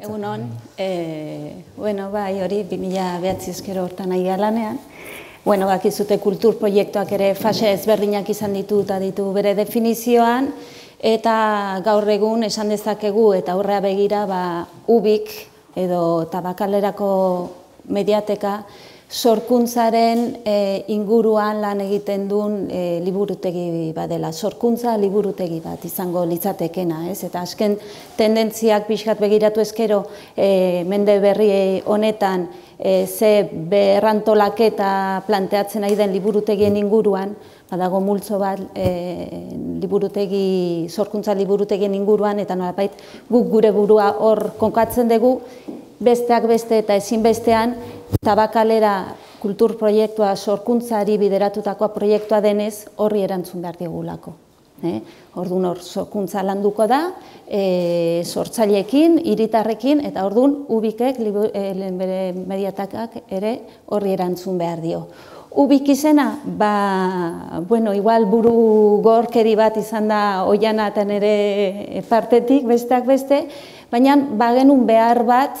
Egun hon, e, bueno, bai, hori, 2000 behatzi ezkero hortan ari lanean. Bueno, bakizute kultur proiektuak ere fase ezberdinak izan ditu eta ditu bere definizioan, eta gaur egun esan dezakegu eta aurrea begira ba, ubik edo tabakalerako mediateka sorkuntzaren e, inguruan lan egiten duen e, liburutegi badela. Sorkuntza liburutegi bat izango litzatekena, ez? Eta azken tendentziak pixkat begiratu ezkero e, mende berri honetan e, ze berrantolaketa planteatzen ari den liburutegien inguruan, badago multzo bat e, liburutegi, sorkuntza liburutegien inguruan, eta nolapait guk gure burua hor konkatzen dugu, besteak beste eta ezinbestean tabakalera kultur proiektua sorkuntzari bideratutakoa proiektua denez horri erantzun behar digulako. Eh? Orduan hor sorkuntza landuko da, e, sortzailekin, hiritarrekin eta orduan ubikek, e, bere mediatakak ere horri erantzun behar dio. Ubik izena, ba, bueno, igual buru gorkeri bat izan da oianaten ere partetik, besteak beste, baina bagenun behar bat,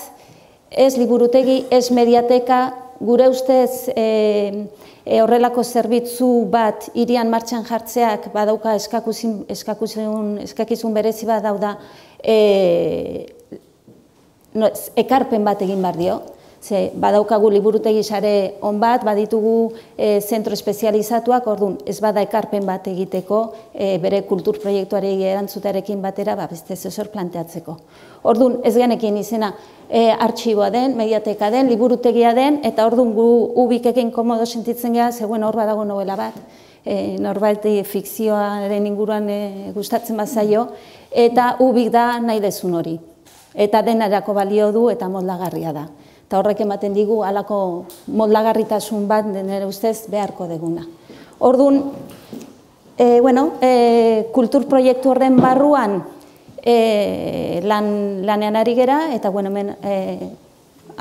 ez liburutegi, ez mediateka, gure ustez e, e, horrelako zerbitzu bat irian martxan jartzeak badauka eskakuzun, eskakuzun, eskakizun berezi bat dauda e, no, ekarpen bat egin bar dio. Ze, badaukagu liburutegi sare on bat, baditugu e, zentro espezializatuak, orduan ez bada ekarpen bat egiteko e, bere kultur proiektuari erantzutarekin batera, ba, beste zezor planteatzeko. Orduan ez genekin izena e, artxiboa den, mediateka den, liburutegia den, eta orduan gu ubikekin komodo sentitzen geha, zegoen hor badago novela bat, e, norbait fikzioaren inguruan e, gustatzen bat zaio, eta ubik da nahi dezun hori. Eta denarako balio du eta moldagarria da eta horrek ematen digu halako modlagarritasun bat denera ustez beharko deguna. Orduan, e, bueno, e, kultur proiektu horren barruan e, lan, lanean ari gera, eta bueno, hemen e,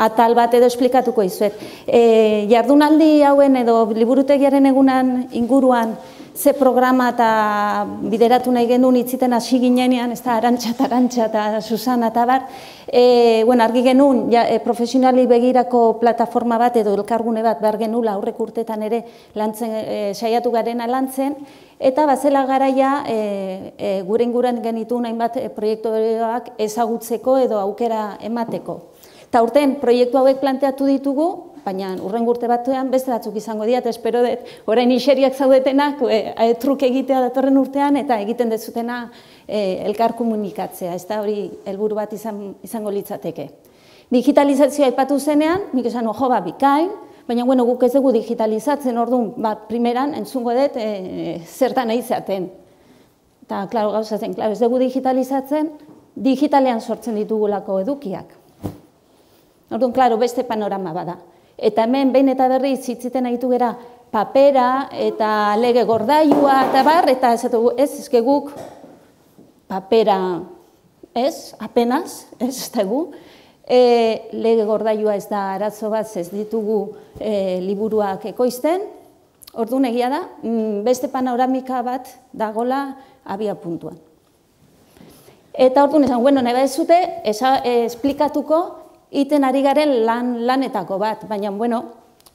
atal bat edo esplikatuko izuet. E, jardunaldi hauen edo liburutegiaren egunan inguruan ze programa eta bideratu nahi genuen itziten hasi ginenean, ez da, arantxa eta arantxa eta Susana eta bar, e, bueno, argi genuen, ja, e, profesionali begirako plataforma bat edo elkargune bat behar genula aurrek urtetan ere lantzen, e, saiatu garena lantzen, eta bazela garaia e, e, gure inguran genitu nahi bat e, proiektuak ezagutzeko edo aukera emateko. Eta urten, proiektu hauek planteatu ditugu, baina urren gurte batean beste batzuk izango dira, eta espero dut, orain iseriak zaudetenak, e, e, truk egitea datorren urtean, eta egiten dezutena e, elkar komunikatzea, ez da hori helburu bat izan, izango litzateke. Digitalizazioa aipatu zenean, nik esan ojo ba, bikain, baina bueno, guk ez dugu digitalizatzen, orduan, ba, primeran, entzungo dut, e, zertan nahi zaten. Eta, klaro, gauzatzen, klaro, ez dugu digitalizatzen, digitalean sortzen ditugulako edukiak. Orduan, klaro, beste panorama bada. Eta hemen behin eta berri zitziten agitu gera papera eta lege gordailua eta bar, eta ez dugu, ez, ez guk papera, ez, apenas, ez dugu, e, lege gordailua ez da arazo bat ez ditugu e, liburuak ekoizten, orduan egia da, mm, beste panoramika bat dagola abia puntuan. Eta orduan esan, bueno, nahi ez zute, esplikatuko iten ari garen lan lanetako bat, baina bueno,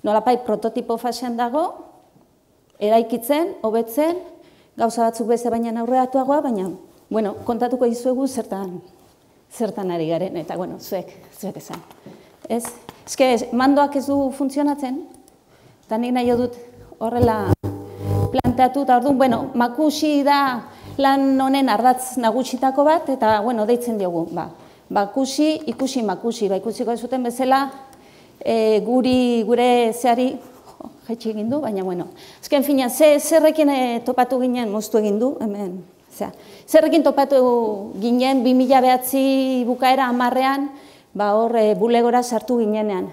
nolapai prototipo fasean dago, eraikitzen, hobetzen, gauza batzuk beste baina aurreratuagoa, baina bueno, kontatuko dizuegu zertan zertan ari garen eta bueno, zuek, zuek esan. Ez? Eske mandoak ez du funtzionatzen. Eta nik nahi dut horrela planteatu eta orduan, bueno, makusi da lan honen ardatz nagusitako bat eta bueno, deitzen diogu, ba, bakusi, ikusi makusi, ba, ikusiko zuten bezala, e, guri, gure zeari, jaitsi egin du, baina, bueno, ezken fina, ze, zerrekin e, topatu ginen, moztu egin du, hemen, zera, zerrekin topatu ginen, 2000 behatzi bukaera amarrean, ba, hor, e, bulegora sartu ginenean.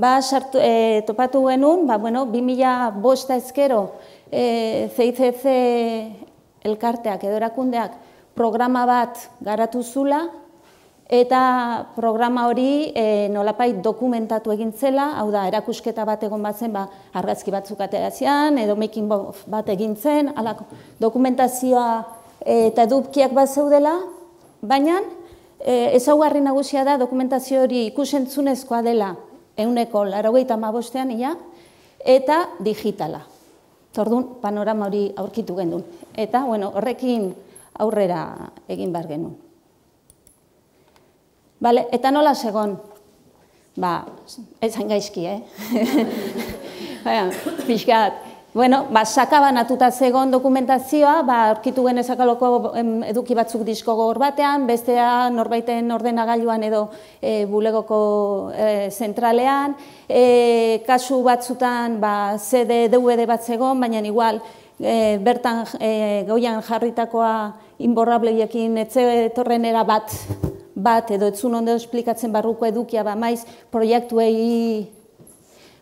Ba, sartu, e, topatu genuen, ba, bueno, 2000 bosta ezkero, e, CICC elkarteak edo erakundeak programa bat garatu zula, eta programa hori e, nolapait dokumentatu egin zela, hau da, erakusketa bat egon bat zen, ba, argazki batzuk aterazian, edo making bat egin zen, alako, dokumentazioa e, eta edupkiak bat zeudela, baina e, ezaugarri nagusia da dokumentazio hori ikusentzunezkoa dela euneko larogeita mabostean ia, eta digitala. Tordun, panorama hori aurkitu gendun. Eta, bueno, horrekin aurrera egin behar genuen. Bale, eta nola segon? Ba, ez gaizki, eh? Baina, pixkat, Bueno, ba, sakabanatuta zegon dokumentazioa, ba, orkitu genezakaloko eduki batzuk disko gogor batean, bestea norbaiten ordenagailuan edo e, bulegoko e, zentralean, e, kasu batzutan ba, CD, DVD bat zegon, baina igual e, bertan e, goian jarritakoa inborrableiekin etze torrenera bat, bat edo etzun ondo esplikatzen barruko edukia, ba, maiz proiektuei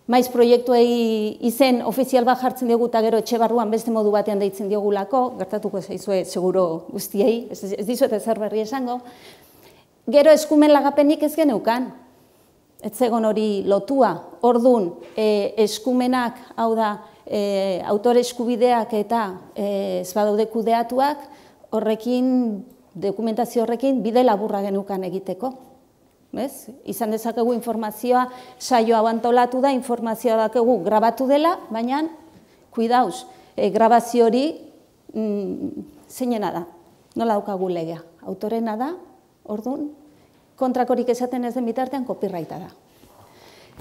maiz proiektuei izen ofizial bat jartzen diogu eta gero etxe barruan beste modu batean deitzen diogulako, gertatuko zaizue seguro guztiei, ez, ez dizuet ezer berri esango. Gero eskumen lagapenik ez geneukan, ez zegon hori lotua, ordun e, eskumenak, hau da, e, autore eskubideak eta e, ez badaude kudeatuak, horrekin, dokumentazio horrekin, bide laburra genukan egiteko. Bez? Izan dezakegu informazioa saio hau antolatu da, informazioa dakegu grabatu dela, baina, kuidauz, e, grabazio hori mm, zeinena da, nola daukagu legea. Autorena da, orduan, kontrakorik esaten ez den bitartean, kopirraita da.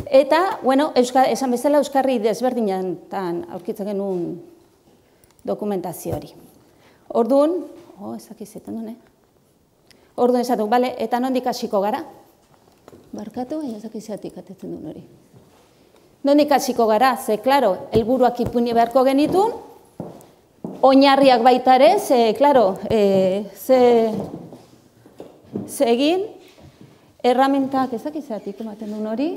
Eta, bueno, Euska, esan bezala Euskarri desberdinan aurkitzen genuen dokumentazio hori. Orduan, oh, ezakizetan dune. Orduan esatu, bale, eta nondik hasiko gara? Barkatu, baina ezak izatik atetzen duen hori. Nonik hasiko gara, ze, klaro, helburuak ipuni beharko genitun, oinarriak baita ere, ze, klaro, e, ze, ze egin, erramentak ezak izatik ematen duen hori,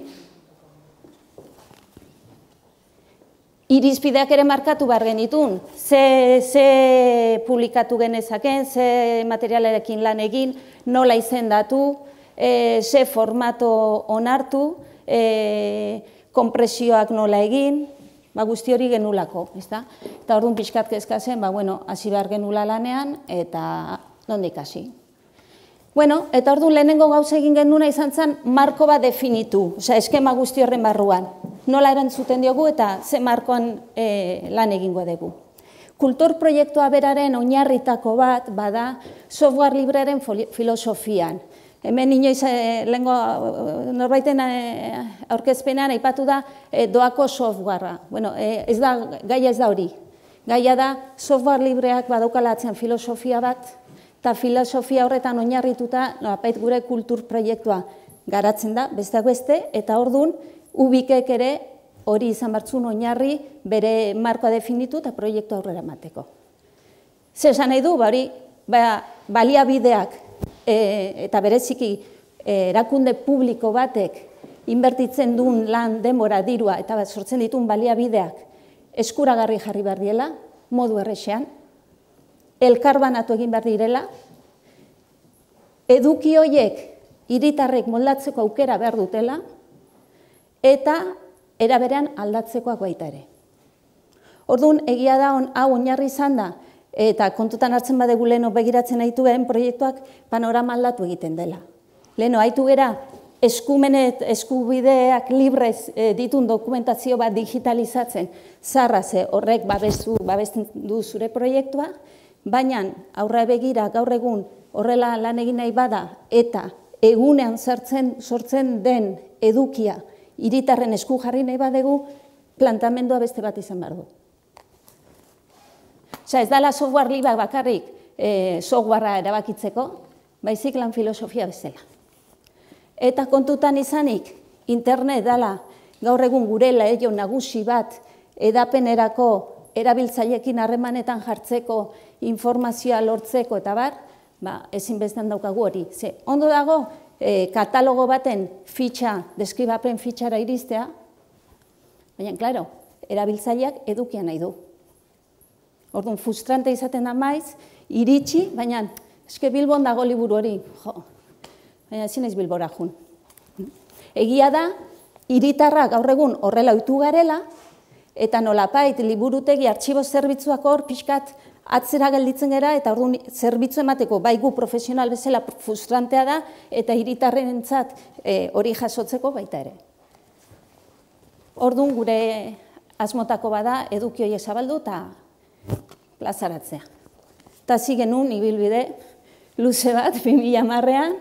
Irizpideak ere markatu behar genitun, ze, ze publikatu genezaken, ze materialarekin lan egin, nola izendatu, e, ze formato onartu, e, konpresioak nola egin, ba, guzti hori genulako, ezta? Eta orduan pixkat kezkazen, ba, bueno, hasi behar genula lanean, eta nondik hasi. Bueno, eta orduan lehenengo gauza egin genuna izan zen, marko bat definitu, osea, eskema guzti horren barruan. Nola erantzuten diogu eta ze markoan e, lan egingo dugu. Kultur proiektua beraren oinarritako bat bada software librearen filosofian. Hemen inoiz e, lehenko norbaiten e, aipatu da e, doako softwarea. Bueno, e, ez da, gaia ez da hori. Gaia da software libreak badaukalatzen filosofia bat, eta filosofia horretan oinarrituta apait gure kultur proiektua garatzen da, besteak beste, eta ordun ubikek ere hori izan bartzun oinarri bere markoa definitu eta proiektu aurrera mateko. Zer esan nahi du, bari, ba, baliabideak e, eta bereziki e, erakunde publiko batek inbertitzen duen lan denbora dirua eta bat sortzen ditun baliabideak eskuragarri jarri behar diela, modu errexean, elkarbanatu egin behar direla, eduki hoiek hiritarrek moldatzeko aukera behar dutela, eta eraberean aldatzekoak baita ere. Orduan, egia da on, hau oinarri izan da, eta kontutan hartzen badegu leno begiratzen aituen proiektuak panorama aldatu egiten dela. Leno, haitu gera, eskumenet, eskubideak librez e, ditun dokumentazio bat digitalizatzen, zarra ze horrek babestu, babesten du zure proiektua, baina aurra begira gaur egun horrela lan egin nahi bada eta egunean sartzen sortzen den edukia hiritarren esku jarri nahi badegu, plantamendua beste bat izan behar du. Osa, ez dala software libak bakarrik e, softwarea erabakitzeko, baizik lan filosofia bezala. Eta kontutan izanik, internet dala gaur egun gure laeio nagusi bat edapenerako erabiltzailekin harremanetan jartzeko, informazioa lortzeko eta bar, ba, ezin bestan daukagu hori. Ze, ondo dago, e, katalogo baten fitxa, deskribapen fitxara iristea, baina, klaro, erabiltzaileak edukian nahi du. Orduan, frustrante izaten da maiz, iritsi, baina, eske Bilbon dago liburu hori, jo, baina ezin ez Bilbora jun. Egia da, iritarra gaur egun horrela oitu garela, eta nolapait liburutegi artxibo zerbitzuak hor pixkat atzera gelditzen gara eta orduan zerbitzu emateko bai gu profesional bezala frustrantea da eta hiritarrenentzat e, hori jasotzeko baita ere. Orduan gure asmotako bada eduki horiek zabaldu eta plazaratzea. Eta zigen un, ibilbide, luze bat, 2000 marrean,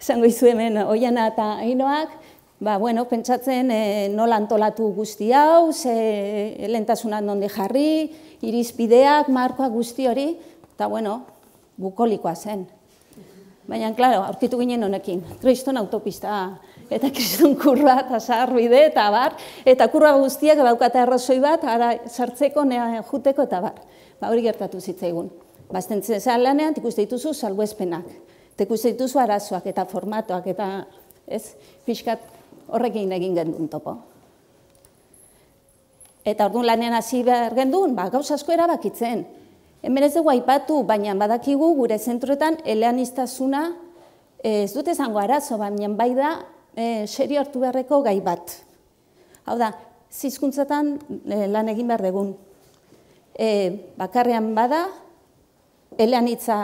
esango izu hemen oiana eta ainoak, ba, bueno, pentsatzen e, nola antolatu guzti hau, ze lentasunan nondi jarri, irizpideak, markoak guzti hori, eta bueno, bukolikoa zen. Baina, klaro, aurkitu ginen honekin, kriston autopista, eta kriston kurba, eta sarbide, eta bar, eta kurba guztiak baukata arrozoi bat, ara sartzeko, nea juteko, eta bar. Ba, hori gertatu zitzaigun. Bazten zezan lanean, ikuste dituzu salbuespenak, ikuste dituzu arazoak eta formatoak, eta ez, pixkat horrekin egin gendun topo. Eta orduan lanean hasi behar gendun, ba, gauz asko erabakitzen. Hemen ez dugu aipatu, baina badakigu gure zentroetan eleanistazuna ez dute zango arazo, baina bai da e, serio hartu beharreko gai bat. Hau da, zizkuntzetan e, lan egin behar dugun. E, bakarrean bada, eleanitza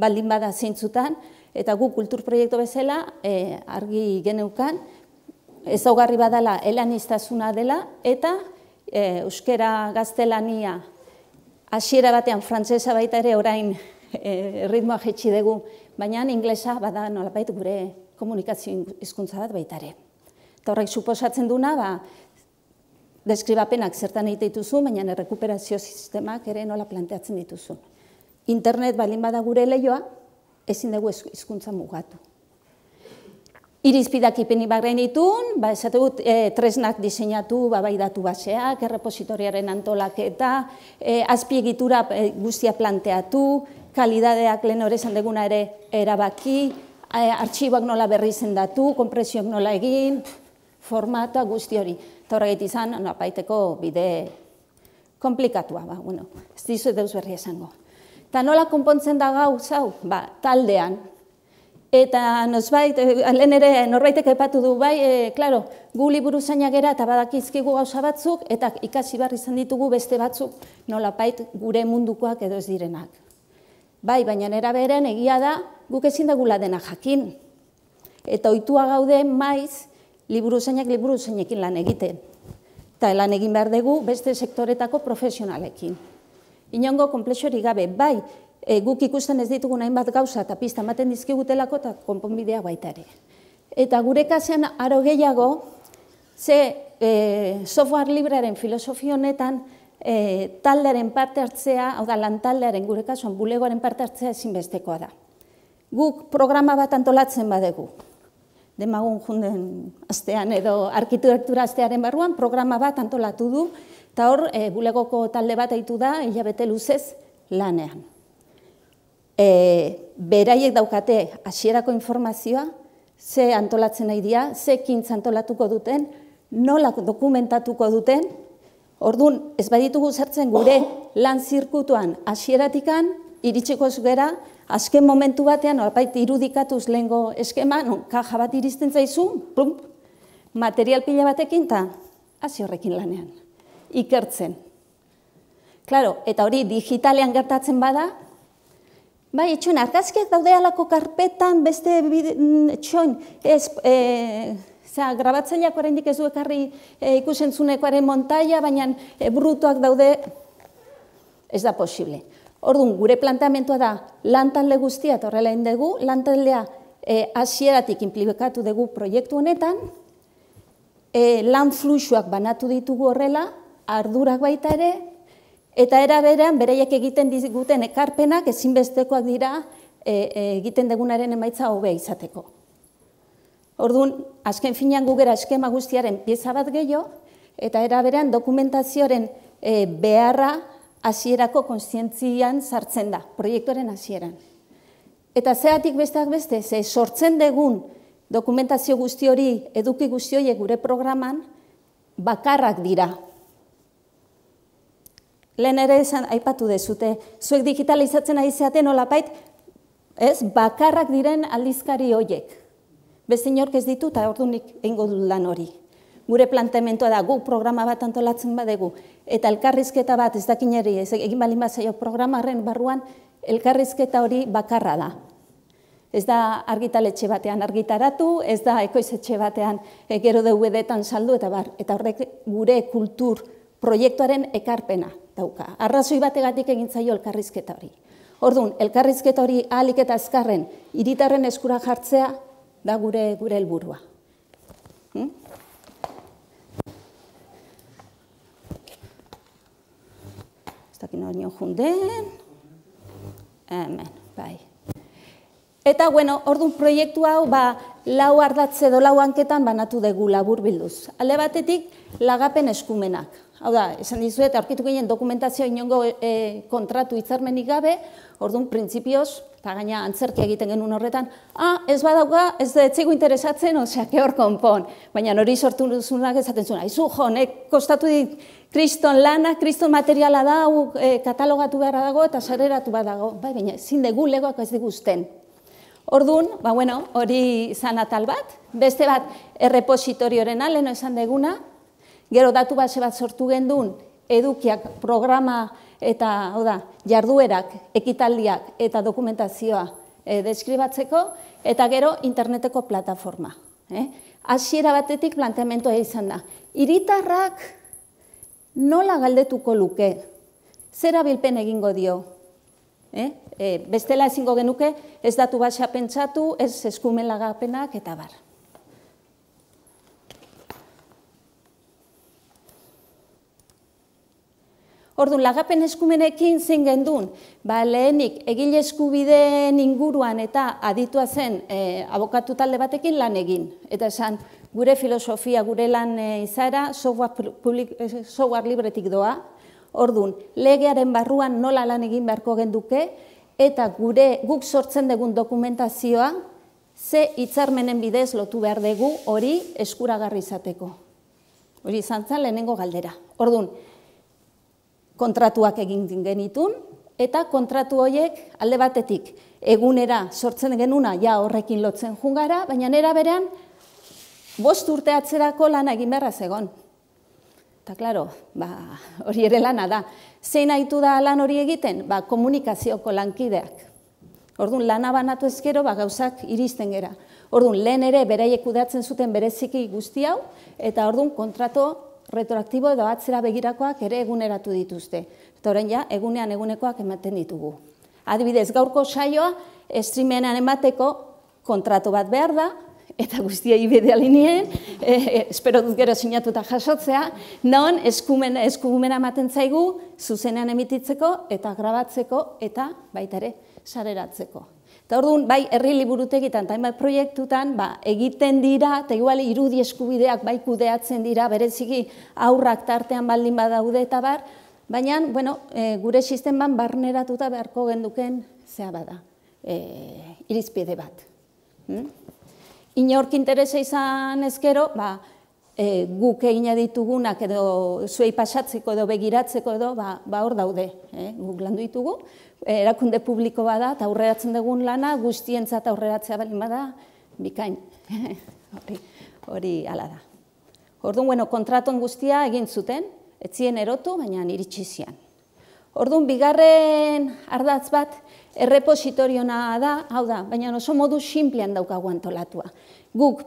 baldin bada zintzutan, eta gu kulturproiektu bezala e, argi geneukan, ezaugarri badala elanistazuna dela, eta e, euskera gaztelania hasiera batean frantsesa baita ere orain e, ritmoa jetxi dugu, baina inglesa bada nolapait gure komunikazio hizkuntza bat baita ere. Eta horrek suposatzen duna, ba, deskribapenak zertan egite dituzu, baina errekuperazio sistemak ere nola planteatzen dituzu. Internet balin bada gure lehioa, ezin dugu hizkuntza mugatu. Irizpidak ipeni bagrein ditun, ba, esate dut, e, tresnak diseinatu, ba, bai datu baseak, errepositoriaren antolaketa, e, azpiegitura e, guztia planteatu, kalidadeak lehen hori esan deguna ere erabaki, e, artxiboak nola berri zendatu, kompresioak nola egin, formata guzti hori. Eta horregit izan, no, apaiteko bide komplikatua, ba, bueno, ez dizu deus berri esango. Eta nola konpontzen da gau, zau, ba, taldean, Eta nozbait, eh, lehen ere norbaitek aipatu du, bai, e, klaro, gu liburu zaina gera eta badakizkigu gauza batzuk, eta ikasi barri izan ditugu beste batzuk nola pait gure mundukoak edo ez direnak. Bai, baina nera beren egia da, guk ezin dagula dena jakin. Eta ohitua gaude maiz, liburu zainak liburu zainekin lan egiten. Eta lan egin behar dugu beste sektoretako profesionalekin. Inongo komplexori gabe, bai, e, guk ikusten ez ditugu hainbat gauza eta pista ematen dizkigutelako eta konponbidea baita ere. Eta gure kasean aro gehiago, ze e, software librearen filosofio honetan e, taldearen parte hartzea, hau da lan taldearen gure kasuan bulegoaren parte hartzea ezinbestekoa da. Guk programa bat antolatzen badegu, demagun junden astean edo arkitektura astearen barruan programa bat antolatu du, eta hor e, bulegoko talde bat aitu da, hilabete luzez lanean e, beraiek daukate hasierako informazioa, ze antolatzen nahi dira, ze kintz antolatuko duten, nola dokumentatuko duten, orduan ez baditugu zertzen gure lan zirkutuan hasieratikan iritsiko gera, azken momentu batean, olapait irudikatuz lehengo eskema, non, kaja bat iristen zaizu, plum, material pila batekin, eta hasi horrekin lanean, ikertzen. Claro, eta hori digitalean gertatzen bada, Bai, etxoin, argazkiak daude alako karpetan, beste mm, etxoin, ez, e, za, grabatzaileak oraindik ez du ekarri e, ikusentzunekoaren montaia, baina e, brutuak daude, ez da posible. Orduan, gure planteamentua da, lantalde guztia, eta horrela indegu, lantaldea e, asieratik implikatu dugu proiektu honetan, e, lan fluxuak banatu ditugu horrela, ardurak baita ere, Eta era berean, bereiek egiten diguten ekarpenak ezinbestekoak dira e, e, egiten degunaren emaitza hobea izateko. Orduan, azken finean gugera eskema guztiaren pieza bat gehiago, eta era berean dokumentazioaren e, beharra hasierako konstientzian sartzen da, proiektuaren hasieran. Eta zeatik besteak beste, ze sortzen degun dokumentazio guzti hori, eduki guzti horiek gure programan, bakarrak dira, lehen ere esan aipatu dezute, zuek digitalizatzen ari zeaten olapait, ez, bakarrak diren aldizkari hoiek. Beste inork ez ditu eta ordunik egingo du lan hori. gure planteamentoa da, gu programa bat antolatzen badegu, eta elkarrizketa bat ez dakineri, ez egin balin bat zaio programaren barruan, elkarrizketa hori bakarra da. Ez da argitaletxe batean argitaratu, ez da ekoizetxe batean e, gero DVD-etan saldu, eta bar, eta horrek gure kultur proiektuaren ekarpena dauka. Arrazoi bategatik egin zaio elkarrizketa hori. Orduan, elkarrizketa hori ahalik eta azkarren, iritarren eskura jartzea, da gure gure helburua. Hmm? Ez dakit nori junden. Hemen, bai. Eta, bueno, orduan proiektu hau, ba, lau ardatze do lau hanketan banatu dugu labur bilduz. Alde batetik, lagapen eskumenak. Hau da, esan dizuet, aurkitu ginen dokumentazio inongo e, kontratu hitzarmenik gabe, orduan, printzipioz, eta gaina antzerki egiten genuen horretan, ah, ez badauga, ez da etzigu interesatzen, osea, ke hor konpon. Baina hori sortu duzunak ezaten zuen, aizu, jo, nek kostatu dit kriston lana, kriston materiala da, e, katalogatu beharra dago eta sareratu badago. Bai, baina, ezin dugu legoak ez diguzten. Orduan, ba, bueno, hori izan atal bat, beste bat errepositorioren aleno esan deguna, Gero datu base bat sortu gendun, edukiak, programa eta hau jarduerak, ekitaldiak eta dokumentazioa e, deskribatzeko, eta gero interneteko plataforma. Eh? Hasiera batetik planteamentoa izan da. Iritarrak nola galdetuko luke? Zer abilpen egingo dio? Eh? E, bestela ezingo genuke, ez datu basea pentsatu, ez eskumen lagapenak eta bar. Orduan, lagapen eskumenekin zein gendun, ba, lehenik egile eskubideen inguruan eta aditua zen e, abokatu talde batekin lan egin. Eta esan, gure filosofia, gure lan e, izara, software, public, e, software libretik doa. Orduan, legearen barruan nola lan egin beharko genduke, eta gure guk sortzen dugun dokumentazioa, ze hitzarmenen bidez lotu behar dugu hori eskuragarri izateko. Hori izan zen lehenengo galdera. Orduan, kontratuak egin genitun, eta kontratu horiek alde batetik egunera sortzen genuna ja horrekin lotzen jungara, baina nera berean bost urte atzerako lana egin beharra zegon. Eta, klaro, ba, hori ere lana da. Zein haitu da lan hori egiten? Ba, komunikazioko lankideak. Orduan, lana banatu ezkero, ba, gauzak iristen gera. Orduan, lehen ere beraiek kudeatzen zuten bereziki guzti hau, eta orduan, kontrato retroaktibo edo atzera begirakoak ere eguneratu dituzte. Eta orain ja, egunean egunekoak ematen ditugu. Adibidez, gaurko saioa, streamenean emateko kontratu bat behar da, eta guztia ibidea linien, e, espero dut gero sinatuta jasotzea, non eskumena, eskumena ematen zaigu, zuzenean emititzeko, eta grabatzeko, eta baita ere, sareratzeko. Eta orduan, bai, herri liburutegitan, eta bai, proiektutan, ba, egiten dira, eta igual, irudi eskubideak bai kudeatzen dira, bereziki aurrak tartean baldin badaude eta bar, baina, bueno, e, gure sisteman barneratuta beharko genduken, zea bada, e, irizpide bat. Hmm? Inork interesa izan ezkero, ba, e, guk egina ditugunak edo zuei pasatzeko edo begiratzeko edo, ba, ba hor daude, eh? guk landu ditugu, erakunde publiko bada eta aurreratzen dugun lana guztientzat aurreratzea balin bada bikain. hori, hori hala da. Orduan, bueno, kontraton guztia egin zuten, etzien erotu, baina iritsi zian. Orduan, bigarren ardatz bat, errepositoriona da, hau da, baina oso modu sinplean daukagu antolatua. Guk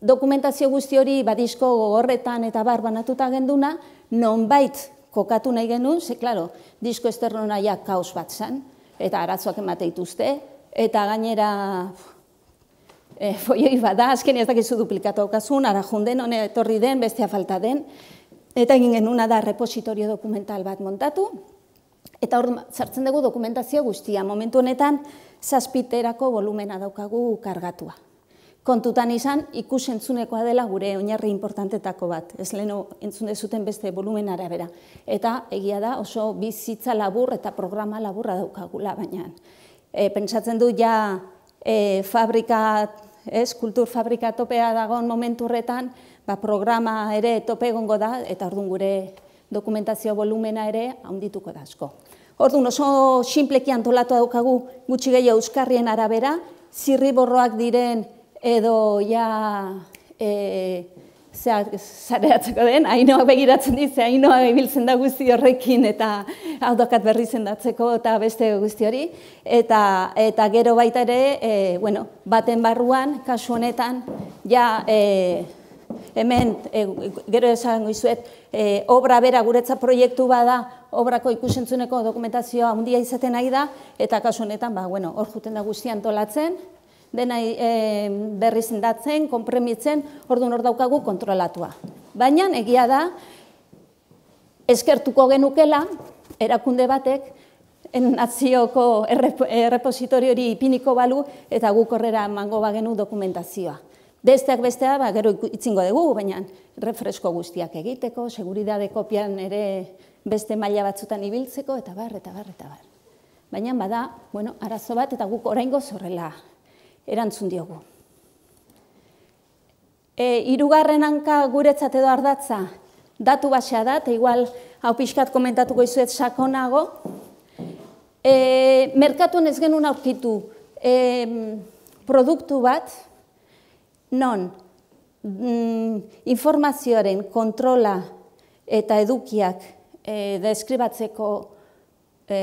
dokumentazio guzti hori badizko gogorretan eta bar banatuta genduna, nonbait kokatu nahi genuen, ze, klaro, disko esterno nahiak kaos bat zen, eta arazoak emate dituzte, eta gainera e, foioi bada, azken ez dakizu duplikatu okazun, ara junden, hone etorri den, bestia falta den, eta egin genuna da repositorio dokumental bat montatu, eta hor zartzen dugu dokumentazio guztia, momentu honetan, zazpiterako volumena daukagu kargatua kontutan izan ikusentzunekoa dela gure oinarri importantetako bat. Ez leheno entzun dezuten beste volumen arabera. Eta egia da oso bizitza labur eta programa laburra daukagula baina. E, pentsatzen du ja e, fabrika, ez, kultur fabrika topea dagoen momentu horretan, ba, programa ere tope egongo da eta orduan gure dokumentazio volumena ere handituko da asko. Orduan oso sinpleki antolatu daukagu gutxi gehiago euskarrien arabera, zirriborroak diren edo ja e, zareatzeko den, hainoak begiratzen dit, ze hainoak ibiltzen da guzti horrekin eta hau dokat berri zendatzeko eta beste guzti hori. Eta, eta gero baita ere, e, bueno, baten barruan, kasu honetan, ja, e, hemen, e, gero esan izuet, e, obra bera guretza proiektu bada, obrako ikusentzuneko dokumentazioa handia izaten nahi da, eta kasu honetan, ba, bueno, hor juten da guztian tolatzen, dena e, berri zendatzen, konpremitzen, orduan hor daukagu kontrolatua. Baina egia da, eskertuko genukela, erakunde batek, nazioko errepositorio hori ipiniko balu, eta guk horrera emango bagenu dokumentazioa. Besteak bestea, ba, gero itzingo dugu, baina refresko guztiak egiteko, seguridade kopian ere beste maila batzutan ibiltzeko, eta bar, eta bar, eta bar. Baina bada, bueno, arazo bat, eta guk oraingo zorrela erantzun diogu. E, irugarren hanka guretzat edo ardatza, datu basea da, eta igual hau pixkat komentatuko izuet sakonago. E, merkatuan ez genuen aurkitu e, produktu bat, non mm, informazioaren kontrola eta edukiak e, deskribatzeko e,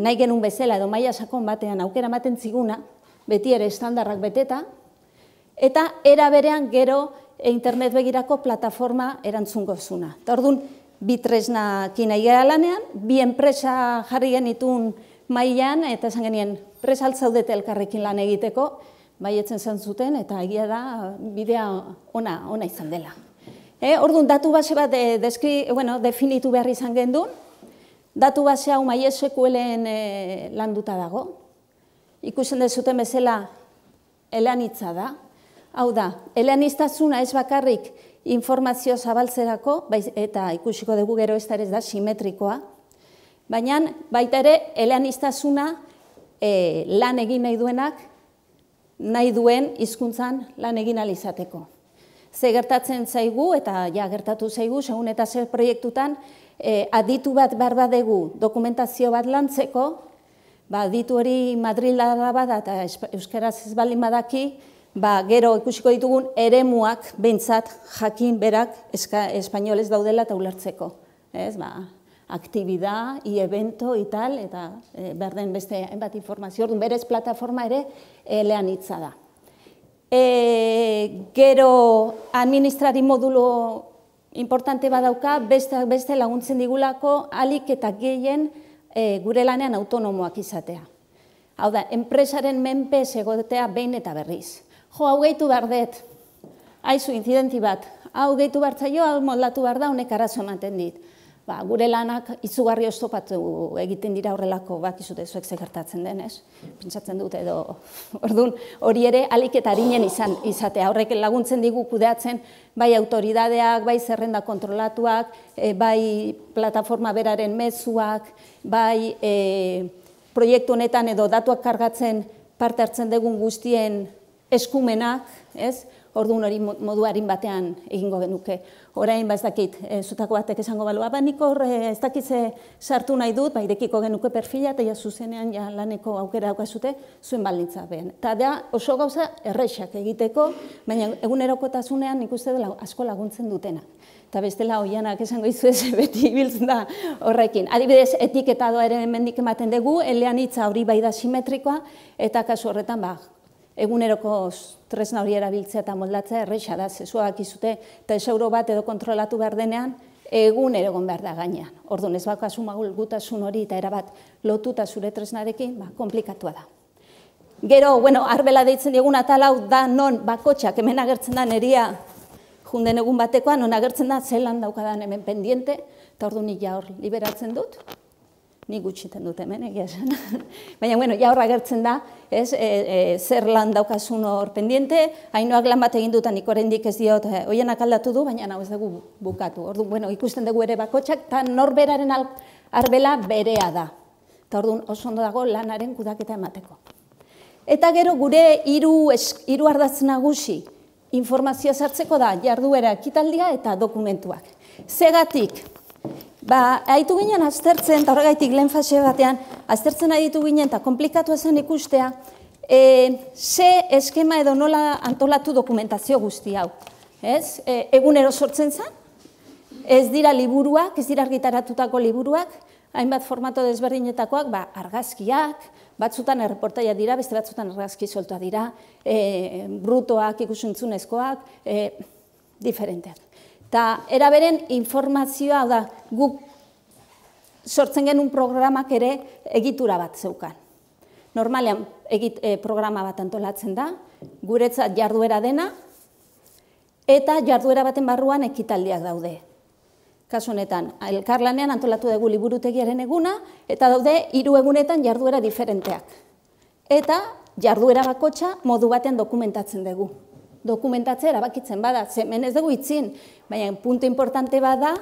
nahi genuen bezala edo maila sakon batean aukera ematen ziguna, beti ere estandarrak beteta, eta era berean gero internet begirako plataforma erantzungo zuna. Eta orduan, bi tresna kina lanean, bi enpresa jarri genitun mailan eta esan genien, presa altzaudete elkarrekin lan egiteko, baietzen zen zuten, eta egia da, bidea ona, ona izan dela. E, orduan, datu base bat de, deskri, bueno, definitu behar izan gendun, datu base hau maiesekuelen e, landuta dago, ikusten dezuten bezala elanitza da. Hau da, elaniztasuna ez bakarrik informazio zabaltzerako, eta ikusiko dugu gero ez da simetrikoa, baina baita ere elaniztasuna e, lan egin nahi duenak, nahi duen hizkuntzan lan egin alizateko. Ze gertatzen zaigu, eta ja gertatu zaigu, segun eta zer proiektutan, e, aditu bat behar badegu dokumentazio bat lantzeko, ba, ditu hori Madrilda bada eta euskaraz ez baldin badaki, ba, gero ikusiko ditugun eremuak behintzat jakin berak eska, espainolez daudela eta ulertzeko. Ez, ba, aktibida, i evento, i tal, eta e, berden beste enbat informazio, orduan berez plataforma ere e, lehan hitza da. E, gero administrari modulo importante badauka, beste, beste laguntzen digulako, alik eta gehien e, gure lanean autonomoak izatea. Hau da, enpresaren menpe egotea behin eta berriz. Jo, hau gehitu behar dut, haizu incidenti bat, hau gehitu behar zaio, hau moldatu behar da, honek arazo ematen dit. Ba, gure lanak izugarri oztopatu egiten dira horrelako bakizute zuek zegertatzen denez. Pentsatzen dut edo, orduan, hori ere alik eta harinen izan, izatea. Horrek laguntzen digu kudeatzen bai autoridadeak, bai zerrenda kontrolatuak, e, bai plataforma beraren mezuak, bai e, proiektu honetan edo datuak kargatzen parte hartzen dugun guztien eskumenak, ez? Orduan hori moduarin batean egingo genuke. Orain, ba ez dakit, e, zutako batek esango balua, ba nik hor ez dakit sartu nahi dut, ba irekiko genuke perfila, eta ja zuzenean ja laneko aukera daukazute zuen baldintza behan. Eta da oso gauza errexak egiteko, baina egunerokotasunean nik uste dela asko laguntzen dutena. Eta bestela hoianak esango izu ez beti ibiltzen da horrekin. Adibidez, etiketadoa ere mendik ematen dugu, elean hitza hori bai da simetrikoa, eta kasu horretan, ba, eguneroko tresna hori erabiltzea eta moldatzea erresa da, zezuak izute, eta euro bat edo kontrolatu behar denean, egun egon behar da gainean. Orduan ez bakazu gutasun hori eta erabat lotuta zure tresnarekin, ba, komplikatua da. Gero, bueno, arbela deitzen digun atalau da non bakotxak hemen agertzen da neria junden egun batekoa, non agertzen da zelan daukadan hemen pendiente, eta ordu nik ja hor liberatzen dut, ni gutxiten dut hemen, egia esan. Baina, bueno, ja horra gertzen da, ez, e, e, zer lan daukasun hor pendiente, hainoak lan bat egin dutan ikorendik ez diot, e, oienak aldatu du, baina hau ez dugu bukatu. Ordu, bueno, ikusten dugu ere bakotxak, eta norberaren arbela berea da. Eta orduan oso ondo dago lanaren kudaketa emateko. Eta gero gure hiru hiru ardatz nagusi informazioa sartzeko da jarduera ekitaldia eta dokumentuak. Zegatik, Ba, haitu ginen aztertzen, eta horregaitik lehen fase batean, aztertzen aditu ginen eta komplikatu zen ikustea, e, ze eskema edo nola antolatu dokumentazio guzti hau. ez? E, egunero sortzen zen, ez dira liburuak, ez dira argitaratutako liburuak, hainbat formato desberdinetakoak, ba, argazkiak, batzutan erreportaia dira, beste batzutan argazki soltua dira, e, brutoak, ikusuntzunezkoak, e, diferenteak. Ta eraberen informazioa, da, guk sortzen genuen programak ere egitura bat zeukan. Normalean egit, e, programa bat antolatzen da, guretzat jarduera dena, eta jarduera baten barruan ekitaldiak daude. Kasu honetan, elkarlanean antolatu dugu liburutegiaren eguna, eta daude hiru egunetan jarduera diferenteak. Eta jarduera bakotxa modu batean dokumentatzen dugu. Dokumentatzea erabakitzen bada, zemen ez dugu itzin, baina puntu importante bada,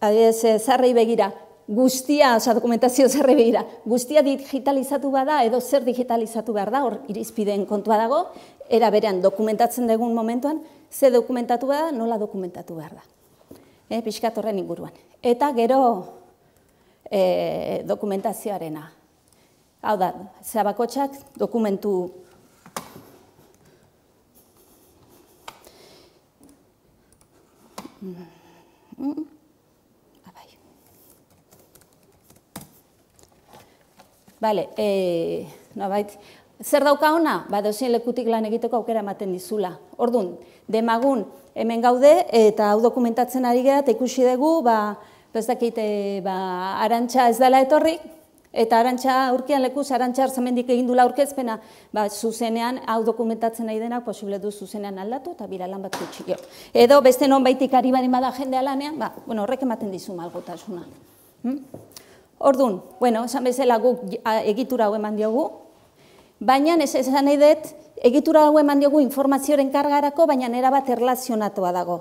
adibidez, eh, zarrei begira, guztia, oza, dokumentazio zerre begira, guztia digitalizatu bada, edo zer digitalizatu behar da, hor irizpideen kontua dago, era berean dokumentatzen dugun momentuan, ze dokumentatu bada, nola dokumentatu behar da e, pixkat horren inguruan. Eta gero e, dokumentazioarena. Hau da, zabakotxak dokumentu mm. Abai. Bale, e, no, bait, zer dauka ona? Ba, dozien lekutik lan egiteko aukera ematen dizula. Orduan, demagun, hemen gaude, eta hau dokumentatzen ari gara, eta ikusi dugu, ba, ez dakite, ba, arantxa ez dela etorri, eta arantxa urkian lekuz, arantxa arzamendik egin dula aurkezpena, ba, zuzenean, hau dokumentatzen nahi denak, posible du zuzenean aldatu, eta bira lan bat gutxi. Edo, beste non baitik ari bari bada jendea lanean, ba, bueno, horrek ematen dizu malgotasuna. Hmm? Orduan, bueno, esan bezala guk egitura hau eman diogu, baina ez esan nahi dut, Egitura dago eman diogu informazioaren kargarako, baina erabat erlazionatua dago.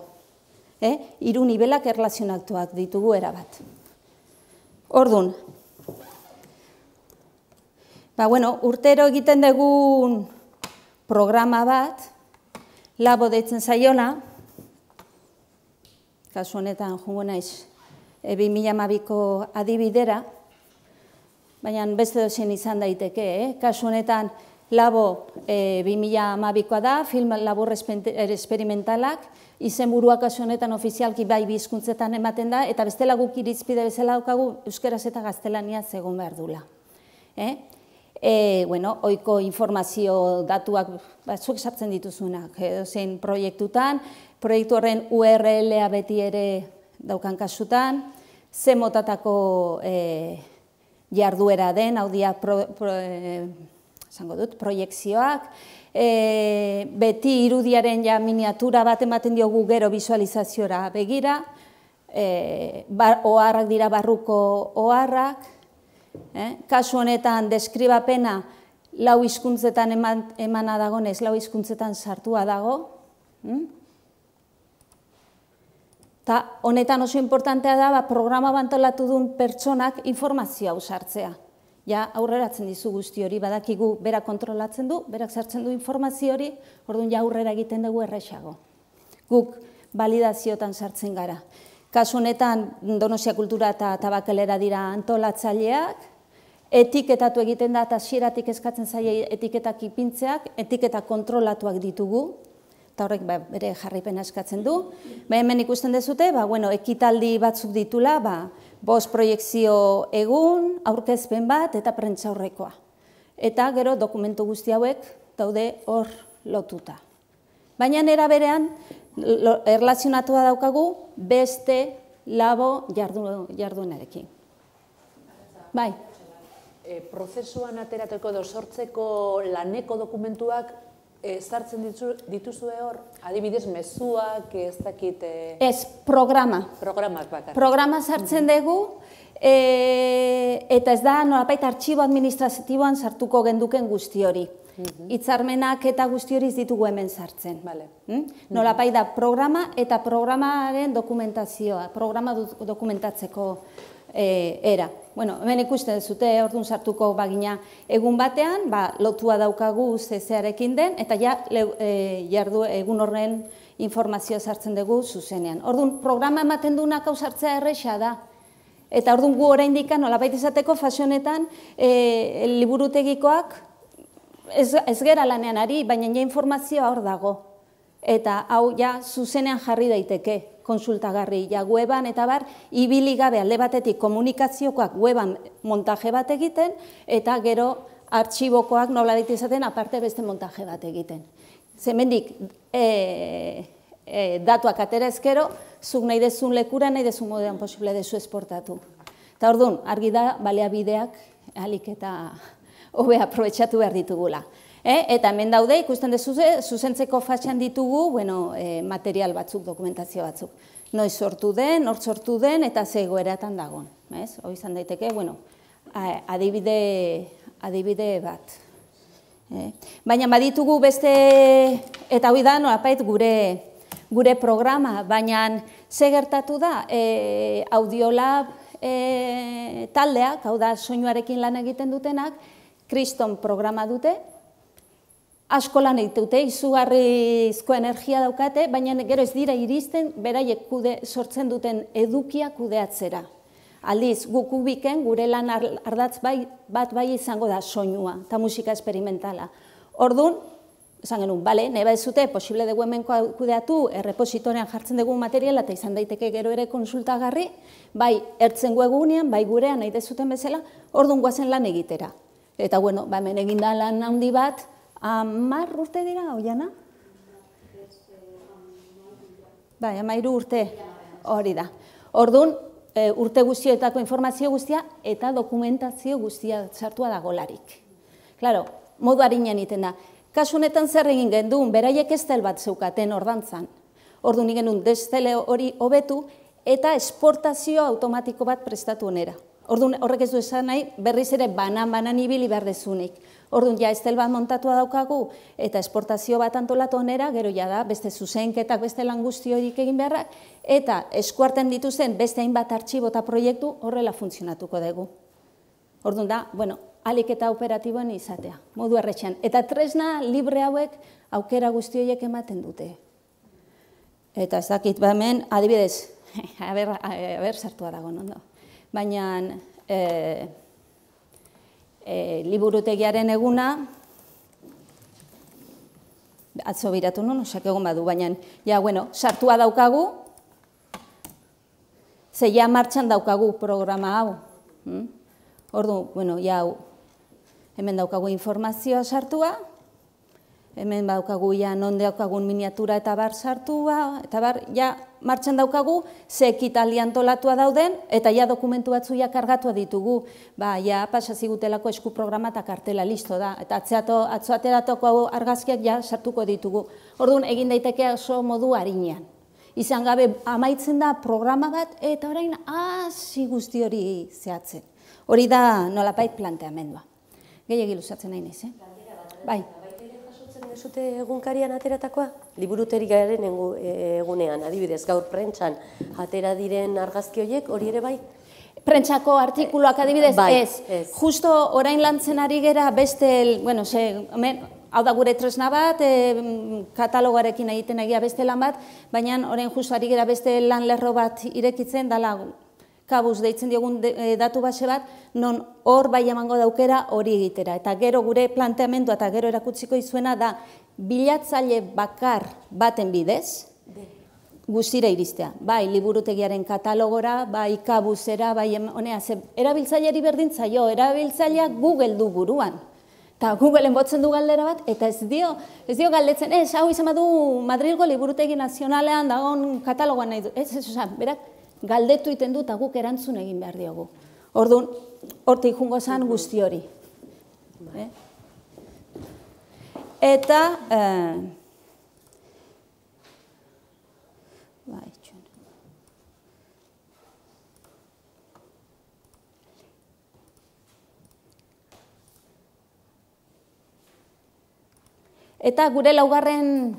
Eh? Iru nibelak erlazionatuak ditugu erabat. Ordun. Ba, bueno, urtero egiten dugu programa bat, labo deitzen zaiona, kasu honetan jungo naiz, mila mabiko adibidera, baina beste dozien izan daiteke, eh? kasu honetan, Labo e, 2012koa da, film labor esperimentalak, izen buruak honetan ofizialki bai bizkuntzetan ematen da, eta bestela guk irizpide bezala daukagu Euskaraz eta Gaztelania zegoen behar dula. Eh? E, bueno, oiko informazio datuak batzuk sartzen dituzunak, edo zein proiektutan, proiektu horren URL-a beti ere daukan kasutan, ze motatako e, jarduera den, hau dia pro, pro, e, dut, proiekzioak, e, beti irudiaren ja miniatura bat ematen diogu gero visualizaziora begira, e, bar, oharrak dira barruko oharrak, eh? kasu honetan deskribapena lau hizkuntzetan eman, emana dagonez, lau hizkuntzetan sartua dago, hm? Ta honetan oso importantea da, ba, programa bantolatu duen pertsonak informazioa usartzea ja aurreratzen dizu guzti hori, badakigu bera kontrolatzen du, berak sartzen du informazio hori, orduan ja aurrera egiten dugu erresago. Guk validaziotan sartzen gara. Kasu honetan Donosia Kultura eta Tabakelera dira antolatzaileak, etiketatu egiten da eta hasieratik eskatzen zaie etiketak ipintzeak, etiketa kontrolatuak ditugu, eta horrek ba, bere jarripena eskatzen du. Ba, hemen ikusten dezute, ba, bueno, ekitaldi batzuk ditula, ba, bost proiektzio egun, aurkezpen bat eta prentzaurrekoa. Eta gero dokumentu guzti hauek daude hor lotuta. Baina nera berean, erlazionatua daukagu beste labo jardu, jarduenarekin. Bai. E, prozesuan aterateko edo sortzeko laneko dokumentuak Ezartzen dituzue hor, adibidez mezuak, ez dakit... Eh, ez, programa. Programak bakar. Programa sartzen dugu, e, eta ez da, nolapait, artxibo administratiboan sartuko genduken guzti hori. Mhm. Itzarmenak eta guzti hori ditugu hemen sartzen. Vale. Hmm? Nolapait da programa eta programaren dokumentazioa, programa dokumentatzeko e, era. Bueno, hemen ikusten zute, orduan sartuko bagina egun batean, ba, lotua daukagu zezearekin den, eta ja, e, jardu egun horren informazioa sartzen dugu zuzenean. Orduan, programa ematen duenak hau sartzea erresa da. Eta orduan gu orain dikan, nola baita izateko, fasionetan, e, liburutegikoak ez, ez gera lanean ari, baina ja informazioa hor dago. eta hau ja zuzenean jarri daiteke konsultagarri ja weban eta bar ibili gabe alde batetik komunikaziokoak weban montaje bat egiten eta gero artxibokoak nola izaten aparte beste montaje bat egiten. Zemendik e, e, datuak atera ezkero, zuk nahi dezun lekura, nahi dezun modean posible dezu esportatu. Eta orduan, argi da, baleabideak alik eta hobe aprobetsatu behar ditugula. E, eta hemen daude, ikusten dezu zuzentzeko fatxan ditugu, bueno, e, material batzuk, dokumentazio batzuk. Noiz sortu den, hor sortu den, eta zegoeratan dagon. Ez? Hoi izan daiteke, bueno, adibide, adibide bat. E, baina baditugu beste, eta hoi da, nolapait, gure, gure programa, baina ze gertatu da, e, audiolab taldeak, hau da, soinuarekin lan egiten dutenak, kriston programa dute, asko lan egitute, izugarrizko energia daukate, baina gero ez dira iristen, beraiek kude, sortzen duten edukia kudeatzera. Aldiz, guk ubiken, gure lan ardatz bai, bat bai izango da soinua eta musika esperimentala. Orduan, esan genuen, bale, neba ez zute, posible dugu hemen kudeatu, errepositorean jartzen dugu materiala eta izan daiteke gero ere konsultagarri, bai, ertzen egunean, bai gurean nahi dezuten bezala, orduan guazen lan egitera. Eta, bueno, ba, hemen eginda lan handi bat, Amar urte dira, oiana? Bai, amairu urte hori da. Orduan, e, urte guztioetako informazio guztia eta dokumentazio guztia sartua da golarik. Claro, modu harinen iten da. Kasu honetan zer egin gendun, beraiek ez bat zeukaten ordantzan. Orduan genuen destele hori hobetu eta esportazio automatiko bat prestatu onera. Orduan horrek ez du esan nahi, berriz ere banan-banan ibili behar dezunik. Orduan, ja, estel bat montatua daukagu, eta esportazio bat antolatu onera, gero ja da, beste zuzenketak, beste lan guzti horiek egin beharrak, eta eskuarten dituzen beste hainbat artxibo eta proiektu horrela funtzionatuko dugu. Orduan da, bueno, alik eta operatiboen izatea, modu erretxean. Eta tresna libre hauek aukera guzti horiek ematen dute. Eta ez dakit, ba hemen, adibidez, haber, haber sartua dago, nondo. Baina, eh, e, liburutegiaren eguna, atzo biratu nun, osak egon badu, baina, ja, bueno, sartua daukagu, ze ja martxan daukagu programa hau. Hmm? Ordu, bueno, ja, hemen daukagu informazioa sartua, hemen daukagu ja non daukagun miniatura eta bar sartua, eta bar, ja, martxan daukagu, ze ekitaldi antolatua dauden, eta ja dokumentu batzuia kargatua ditugu, ba, ja, pasazigutelako esku programa eta kartela listo da, eta atzeato, atzoateratoko argazkiak ja sartuko ditugu. Orduan, egin daiteke oso modu harinean. Izan gabe, amaitzen da programa bat, eta orain, hasi guzti hori zehatzen. Hori da nolapait planteamendua. Gehiagil usatzen nahi niz, eh? Bai zute egunkarian ateratakoa? Liburuterik garen e, egunean, adibidez, gaur prentxan atera diren argazki horiek, hori ere bai? Prentsako artikuluak adibidez, bai, ez. Justo orain lantzen ari gera beste, bueno, ze, hau da gure tresna bat, e, katalogarekin egiten egia beste lan bat, baina orain justo ari gera beste lan lerro bat irekitzen, dala kabuz deitzen diogun eh, datu base bat, non hor bai emango daukera hori egitera. Eta gero gure planteamendua eta gero erakutziko izuena da bilatzaile bakar baten bidez, guztira iristea. Bai, liburutegiaren katalogora, bai, kabuzera, bai, honea, ze, erabiltzaileari berdintzaio, erabiltzailea Google du buruan. Eta Googleen botzen du galdera bat, eta ez dio, ez dio galdetzen, ez, hau izan badu Madrilgo liburutegi nazionalean dagoen katalogoan nahi du. Ez, ez, ez, berak, galdetu iten dut, guk erantzun egin behar diogu. Orduan, hortik jungo zan guzti hori. Eh? Eta, eh, bai, Eta gure laugarren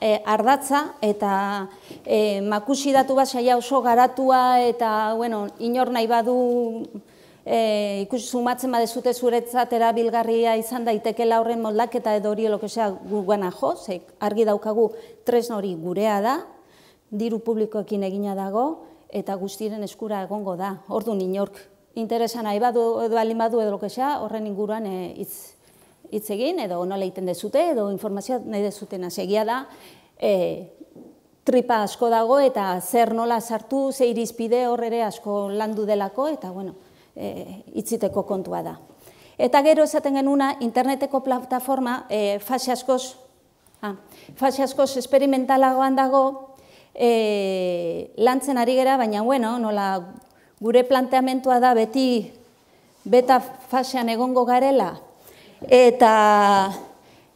e, ardatza eta e, makusi datu bat saia oso garatua eta bueno, inor nahi badu e, ikusi sumatzen badezute zuretzat erabilgarria izan daitekela horren moldaketa edo hori elokesea guguana jo, ze argi daukagu tres hori gurea da, diru publikoekin egina dago eta guztiren eskura egongo da. Ordu inork interesan nahi badu edo alin badu edo lokesea horren inguruan e, hitz egin, edo nola egiten dezute, edo informazioa nahi dezutena. Segia da, e, tripa asko dago eta zer nola sartu, ze irizpide hor ere asko landu delako eta bueno, e, itziteko kontua da. Eta gero esaten genuna interneteko plataforma e, fase askoz, ah, fase askoz esperimentalagoan dago, e, lantzen ari gera, baina bueno, nola gure planteamentua da beti beta fasean egongo garela, eta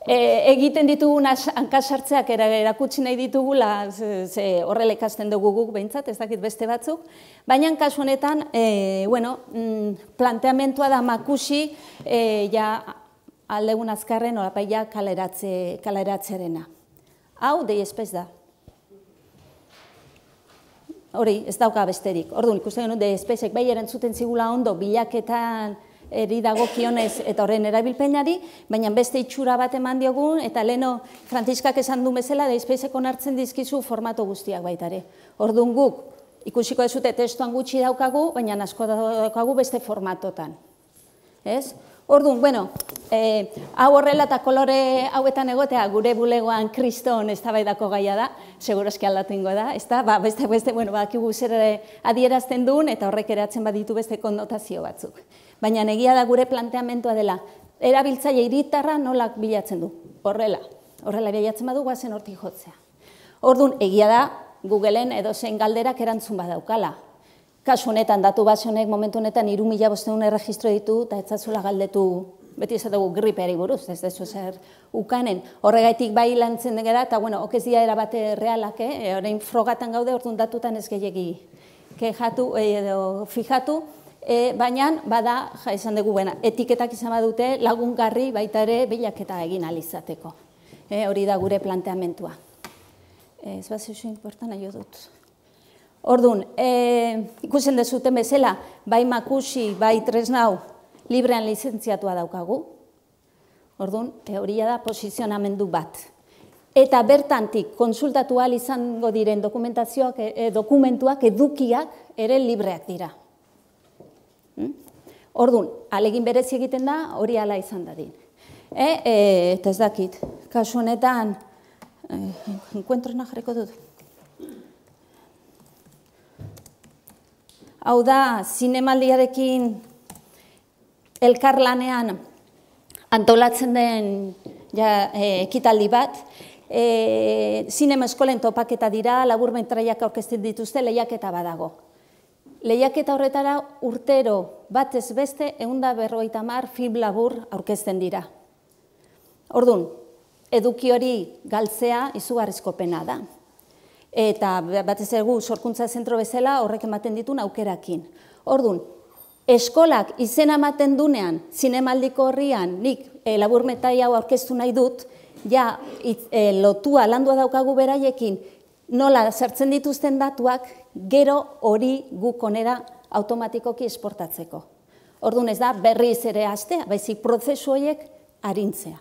e, egiten ditugun hankasartzeak erakutsi nahi ditugula, ze, ze horrela ikasten dugu guk behintzat, ez dakit beste batzuk, baina kasu honetan, e, bueno, mm, planteamentua da makusi, e, ja aldegun azkarren olapaia kaleratze, kaleratzearena. Hau, dei espez da. Hori, ez dauka besterik. Orduan, ikusten genuen, de espezek bai erantzuten zigula ondo, bilaketan, eri dagokionez eta horren erabilpeinari, baina beste itxura bat eman diogun, eta leno Frantiskak esan du bezala, da izpeizeko nartzen dizkizu formato guztiak baitare. Orduan guk, ikusiko ezute testuan gutxi daukagu, baina asko daukagu beste formatotan. Ez? Orduan, bueno, e, hau horrela eta kolore hauetan egotea gure bulegoan kriston ez dako gaia da, seguroski aldatu ingo da, ez da, ba, beste, beste, bueno, ba, zer adierazten duen eta horrek eratzen baditu beste konnotazio batzuk baina negia da gure planteamentua dela, erabiltzaile iritarra nolak bilatzen du, horrela, horrela bilatzen badu guazen hortik jotzea. Orduan, egia da, Googleen edo zen galderak erantzun badaukala. Kasu honetan, datu base honek momentu honetan, iru mila bosteun erregistro ditu, eta ez zazula galdetu, beti ez dugu gripeari buruz, ez dezu zer ukanen. Horregaitik bai lantzen gara, eta bueno, okezia erabate realak, eh? orain frogatan gaude, orduan datutan ez gehiagi kejatu, edo fijatu, E, baina, bada, ja, esan dugu, bena, etiketak izan badute lagungarri baita ere bilaketa egin alizateko. E, hori da gure planteamentua. Ez bat zeu importan nahi dut. Orduan, e, ikusen dezuten bezala, bai makusi, bai tresnau, librean lizentziatua daukagu. Orduan, e, hori da posizionamendu bat. Eta bertantik, konsultatu izango diren dokumentazioak, e, dokumentuak, edukiak, ere libreak dira. Hmm? Orduan, alegin berezi egiten da, hori ala izan dadin. E, e, eta ez dakit, kasu honetan, e, enkuentrona jarriko dut. Hau da, zinemaldiarekin elkarlanean antolatzen den ja, e, ekitaldi bat, e, zinema eskolen topaketa dira, labur metraiak aurkezten dituzte, lehiaketa badago. Lehiaketa horretara urtero batez beste eunda berroita mar film labur aurkezten dira. Ordun, eduki hori galtzea izugarrizko pena da. Eta batez egu sorkuntza zentro bezala horrek ematen ditun aukerakin. Ordun, eskolak izena ematen dunean, zinemaldiko horrian, nik e, labur metai hau aurkeztu nahi dut, ja e, lotua landua daukagu beraiekin, nola sartzen dituzten datuak, gero hori guk onera automatikoki esportatzeko. Orduan ez da berriz ere astea, baizik prozesu horiek arintzea.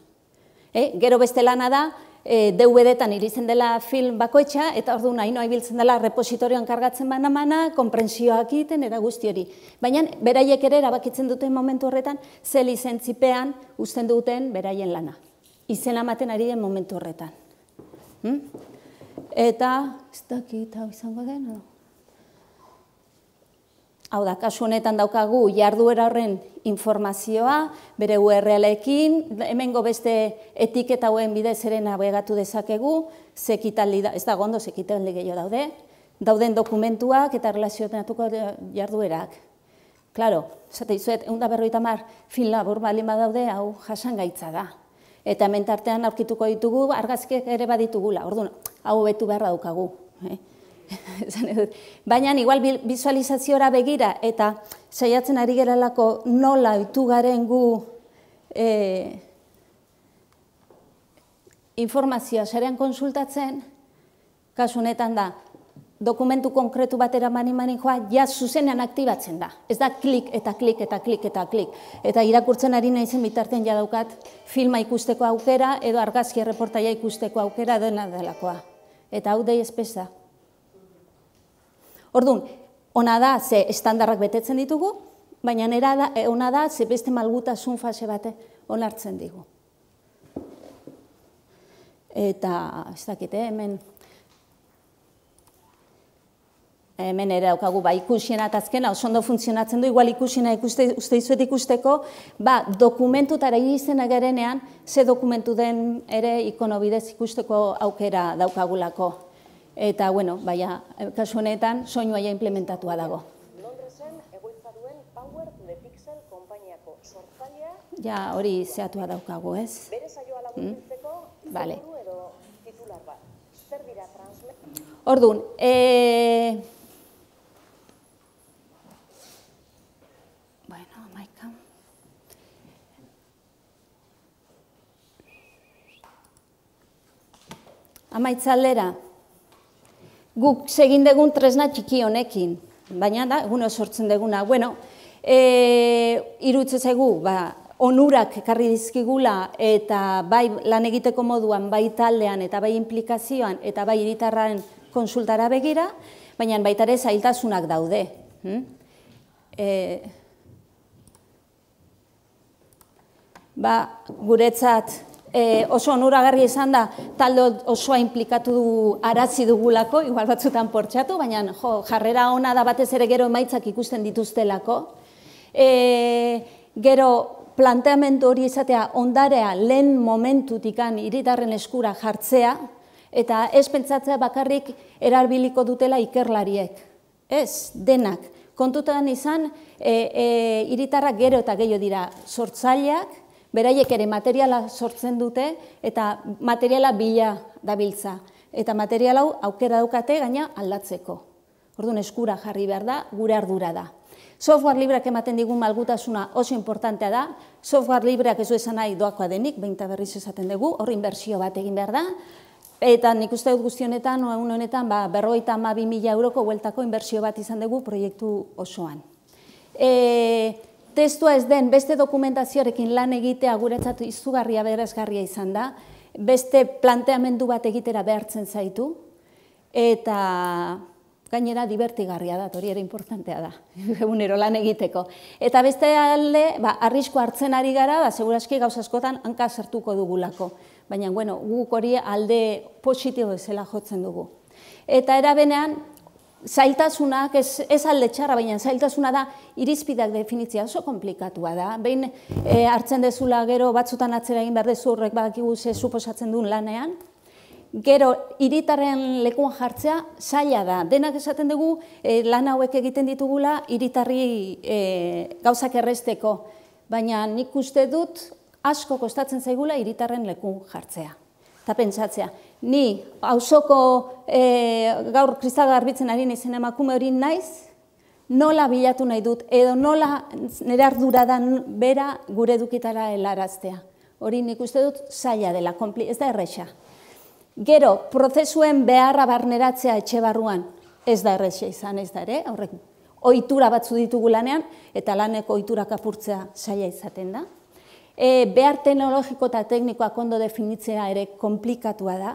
E, gero beste lana da, e, DVD-tan irizen dela film bakoitza, eta orduan nahi noa ibiltzen dela repositorioan kargatzen bana mana, komprensioak egiten, eta guzti hori. Baina beraiek ere erabakitzen duten momentu horretan, ze lizentzipean usten duten beraien lana. Izen amaten ari den momentu horretan. Hmm? Eta, ez dakit, hau izango den, no? Hau da, kasu honetan daukagu jarduera horren informazioa, bere URL-ekin, hemengo beste etiketa hauen bidez eren abegatu dezakegu, zekitaldi ez da gondo, zekitaldi gehiago daude, dauden dokumentuak eta relazionatuko jarduerak. Claro, zate izuet, egun da berroita mar, fin labur balin badaude, hau jasangaitza da. Eta mentartean aurkituko ditugu, argazkiek ere baditugula. Orduan, hau betu beharra daukagu. Eh? Baina, igual visualizaziora begira eta saiatzen ari geralako nola itu garen gu eh, informazioa sarean konsultatzen, kasu honetan da, dokumentu konkretu batera mani mani joa, ja zuzenean aktibatzen da. Ez da klik eta klik eta klik eta klik. Eta irakurtzen ari naizen bitartean ja daukat filma ikusteko aukera edo argazki erreportaia ikusteko aukera dena delakoa eta hau dei espesa. Orduan, ona da ze estandarrak betetzen ditugu, baina nera da, eh, ona da ze beste malgutasun fase bate onartzen digu. Eta, ez dakite, hemen, hemen ere daukagu, ba, ikusiena eta azkena, oso ondo funtzionatzen du, igual ikusiena ikuste, uste izuet ikusteko, ba, dokumentutara izena gerenean, ze dokumentu den ere ikono bidez ikusteko aukera daukagulako. Eta, bueno, baina, kasu honetan, soinua ja implementatua dago. Londresen egoitza duen Power the Pixel konpainiako sortzailea, Ja, hori zehatua daukagu, ez? bere saioa laguntzeko Vale. edo titular bat. Zer dira transle... Orduan, e... Bueno, maika. Amaitza aldera, guk segin dugun tresna txiki honekin, baina da, egun sortzen duguna. Bueno, e, irutze zaigu, ba, onurak ekarri dizkigula eta bai lan egiteko moduan, bai taldean eta bai implikazioan eta bai hiritarraren konsultara begira, baina baita ere zailtasunak daude. hm? E, ba, guretzat e, oso onuragarri izan da, talde osoa implikatu du arazi dugulako, igual batzutan portxatu, baina jo, jarrera ona da batez ere gero emaitzak ikusten dituztelako. E, gero planteamendu hori izatea ondarea lehen momentutikan hiritarren eskura jartzea, eta ez pentsatzea bakarrik erabiliko dutela ikerlariek. Ez, denak. Kontutan izan, e, e, hiritarrak gero eta gehiago dira sortzaileak, beraiek ere materiala sortzen dute eta materiala bila dabiltza. Eta material hau aukera daukate gaina aldatzeko. Orduan eskura jarri behar da, gure ardura da. Software libreak ematen digun malgutasuna oso importantea da. Software libreak ez du esan nahi doakoa denik, behinta berriz esaten dugu, hor inbertsio bat egin behar da. Eta nik uste dut guzti honetan, un honetan, ba, berroita bi mila euroko hueltako inbertsio bat izan dugu proiektu osoan. E, testua ez den beste dokumentazioarekin lan egitea guretzat izugarria berazgarria izan da, beste planteamendu bat egitera behartzen zaitu, eta gainera divertigarria da, hori ere importantea da, egunero lan egiteko. Eta beste alde, ba, arrisko hartzen ari gara, ba, seguraski gauz askotan hanka sartuko dugulako. Baina, bueno, guk hori alde positibo ezela jotzen dugu. Eta erabenean, zailtasunak, ez, ez alde txarra, baina zailtasuna da, irizpidak definitzia oso komplikatua da. Behin e, hartzen dezula gero batzutan atzera egin behar dezu horrek badakigu ze suposatzen duen lanean, Gero, hiritarren lekuan jartzea zaila da. Denak esaten dugu e, lan hauek egiten ditugula hiritarri e, gauzak erresteko. Baina nik uste dut asko kostatzen zaigula hiritarren lekun jartzea. Eta pentsatzea, ni hausoko e, gaur kristal garbitzen ari naizen emakume hori naiz, nola bilatu nahi dut, edo nola nire ardura da bera gure dukitara helaraztea. Hori nik uste dut zaila dela, ez da erresa. Gero, prozesuen beharra barneratzea etxe barruan, ez da errexea izan, ez da ere, horrek ohitura batzu ditugu lanean, eta laneko ohiturak apurtzea saia izaten da. E, behar teknologiko eta teknikoak ondo definitzea ere komplikatua da,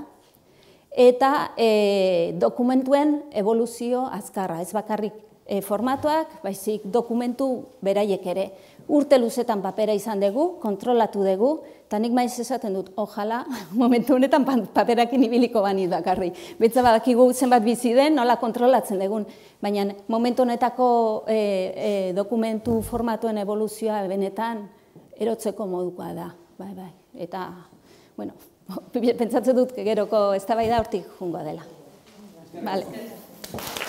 eta e, dokumentuen evoluzio azkarra, ez bakarrik e, formatuak, baizik dokumentu beraiek ere. Urte luzetan papera izan dugu, kontrolatu dugu, eta nik maiz esaten dut, ojala, momentu honetan paperakin ibiliko bani dakarri. Betza badakigu zenbat bizi den, nola kontrolatzen dugun, baina momentu honetako e, e, dokumentu formatuen evoluzioa benetan erotzeko modukoa da. Bai, bai. Eta, bueno, pentsatzen dut geroko eztabaida hortik jungo dela. Vale.